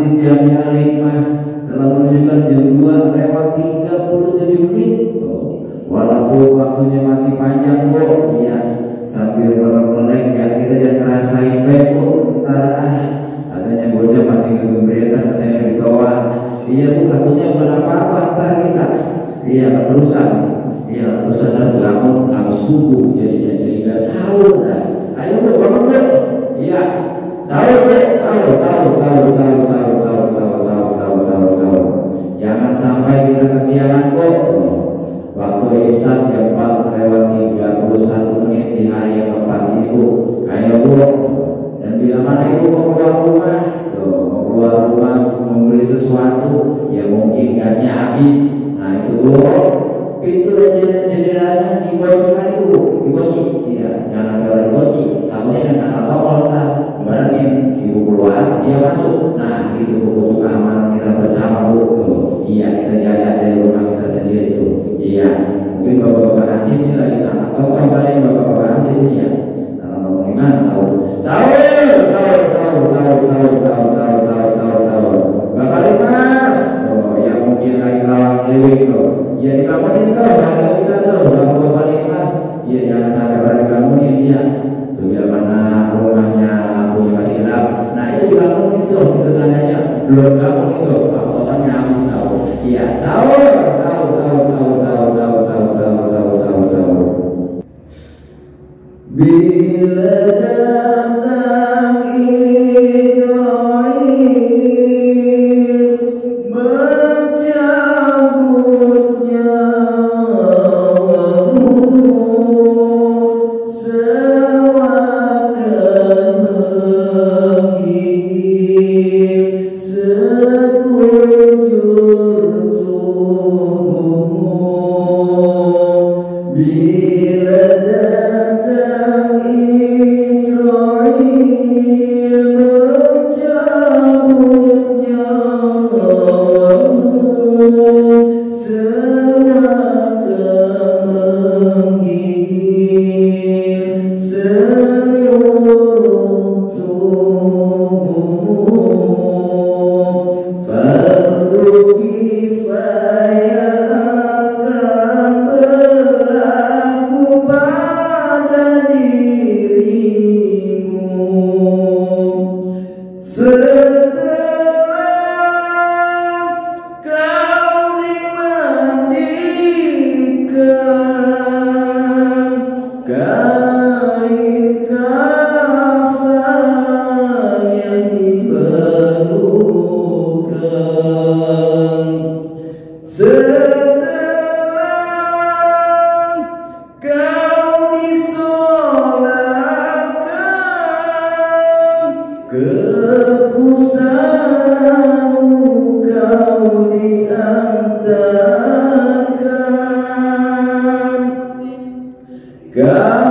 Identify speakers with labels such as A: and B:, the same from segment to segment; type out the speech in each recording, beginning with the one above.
A: Masjid yang Alimah telah menunjukkan jam 2 lewat 37 menit. Oh, walaupun waktunya masih panjang, Bu. Iya, sambil melek ya kita jangan ngerasain kayak Bu, ntar ah. Katanya bocah masih belum berita katanya ditawa Iya, Bu, takutnya bukan apa-apa kita. Iya, terusan, Iya, terusan dan bangun harus subuh jadinya. Kita kesiangan bu waktu imsak jam 4 lewat 31 menit di hari yang keempat ini bu. Ayo bu. Dan bila mana ibu mau keluar rumah? Tuh mau keluar rumah membeli sesuatu ya mungkin gasnya habis. Nah itu bu. Pintu ini lagi tak tahu kembali bapak-bapak hansip ini ya. Dalam bangun iman tahu. Sahur sahur sahur sahur sahur sahur sahur sahur sahur sahur. Bapak limas oh yang mungkin lagi lawang lewing tuh ya dibangunin tuh kita tuh bapak-bapak limas ya jangan sampai orang dibangunin ya. Tuh bila mana rumahnya lampunya masih gelap. Nah itu dibangunin tuh itu tandanya belum bangun itu? Apa-apanya habis tahu. Sahur sahur sahur بلى Kau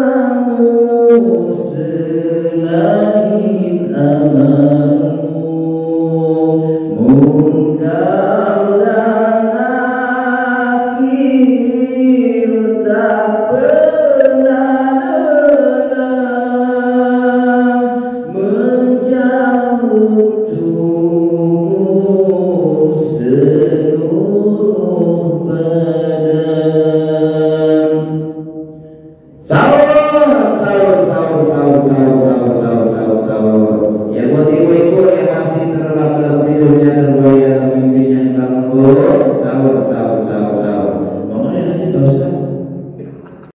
A: Oh.